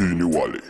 Kini Wally.